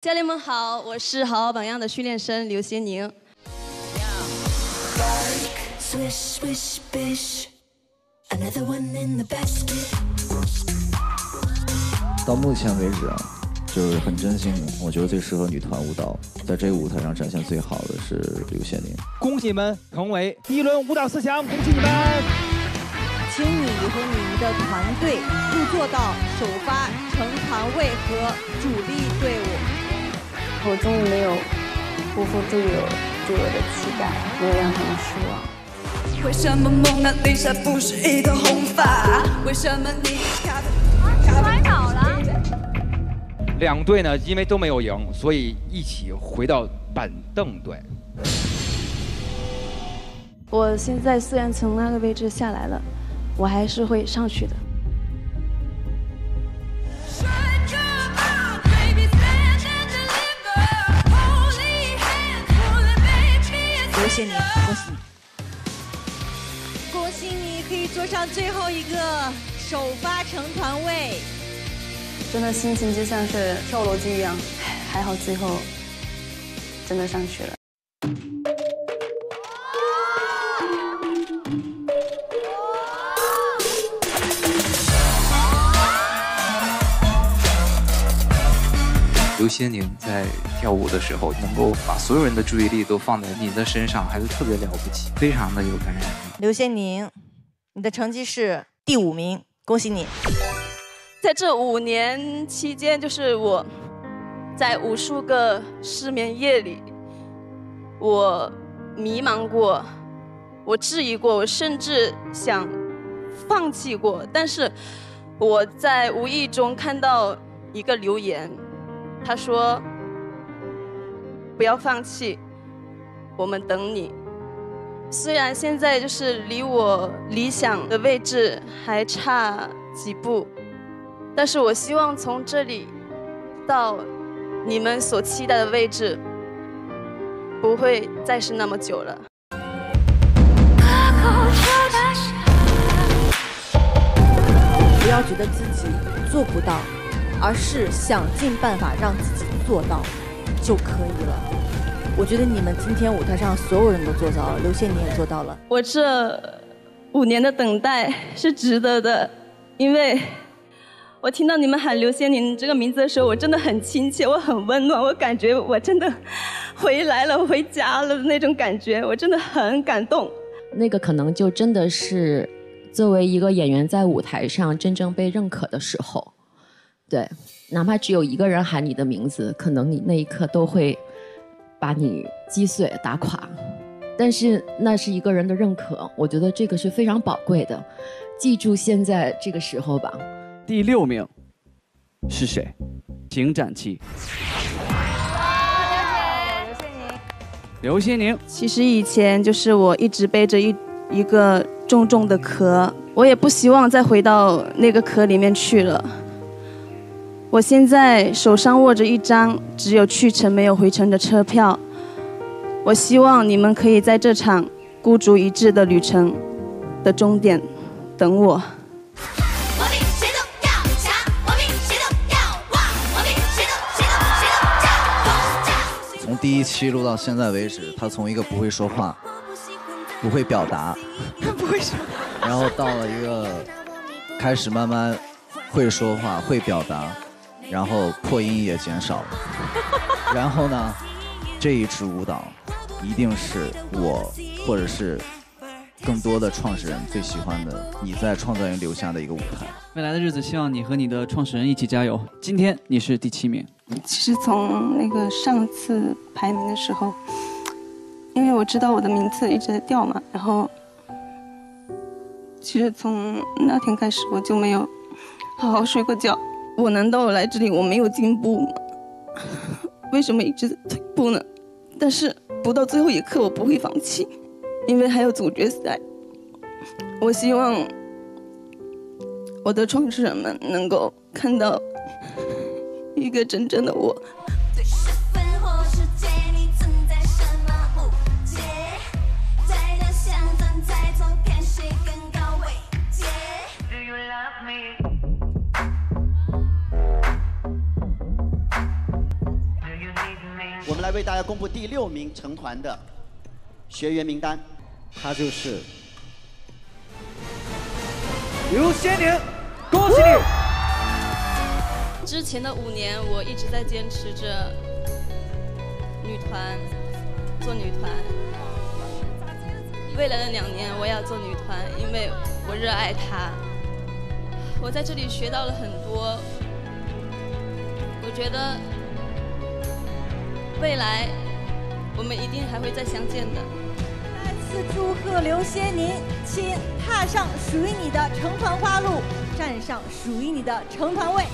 教练们好，我是好好榜样的训练生刘先宁。到目前为止啊，就是很真心的，我觉得最适合女团舞蹈，在这个舞台上展现最好的是刘谢宁。恭喜你们成为第一轮舞蹈四强，恭喜你们！请你和你们的团队入座到首发成团位和主力队伍。我终于没有辜负队友对我的期待，没有让他们失望。为什么蒙娜丽莎不是一头红发？为什么你摔倒了？两队呢，因为都没有赢，所以一起回到板凳队。我现在虽然从那个位置下来了，我还是会上去的。恭喜！恭喜你可以坐上最后一个首发成团位。真的心情就像是跳楼机一样，还好最后真的上去了。刘先宁在跳舞的时候，能够把所有人的注意力都放在你的身上，还是特别了不起，非常的有感染力。刘先宁，你的成绩是第五名，恭喜你！在这五年期间，就是我在无数个失眠夜里，我迷茫过，我质疑过，我甚至想放弃过。但是我在无意中看到一个留言。他说：“不要放弃，我们等你。虽然现在就是离我理想的位置还差几步，但是我希望从这里到你们所期待的位置，不会再是那么久了。”不要觉得自己做不到。而是想尽办法让自己做到就可以了。我觉得你们今天舞台上所有人都做到了，刘宪宁也做到了。我这五年的等待是值得的，因为我听到你们喊刘先宁这个名字的时候，我真的很亲切，我很温暖，我感觉我真的回来了，回家了那种感觉，我真的很感动。那个可能就真的是作为一个演员在舞台上真正被认可的时候。对，哪怕只有一个人喊你的名字，可能你那一刻都会把你击碎、打垮。但是那是一个人的认可，我觉得这个是非常宝贵的。记住现在这个时候吧。第六名是谁？请展期。刘谢宁。刘谢宁。其实以前就是我一直背着一一个重重的壳，我也不希望再回到那个壳里面去了。我现在手上握着一张只有去程没有回程的车票，我希望你们可以在这场孤注一掷的旅程的终点等我。从第一期录到现在为止，他从一个不会说话、不会表达，不会说，然后到了一个开始慢慢会说话、会表达。然后破音也减少了，然后呢，这一支舞蹈一定是我或者是更多的创始人最喜欢的，你在创造营留下的一个舞台。未来的日子，希望你和你的创始人一起加油。今天你是第七名。其实从那个上次排名的时候，因为我知道我的名次一直在掉嘛，然后其实从那天开始我就没有好好睡过觉。我难道我来这里我没有进步吗？为什么一直在退步呢？但是不到最后一刻我不会放弃，因为还有总决赛。我希望我的创始人们能够看到一个真正的我。我们来为大家公布第六名成团的学员名单，他就是刘先宁，恭喜你！之前的五年，我一直在坚持着女团，做女团。未来的两年，我要做女团，因为我热爱它。我在这里学到了很多，我觉得未来我们一定还会再相见的。再次祝贺刘先宁，请踏上属于你的成团花路，站上属于你的成团位。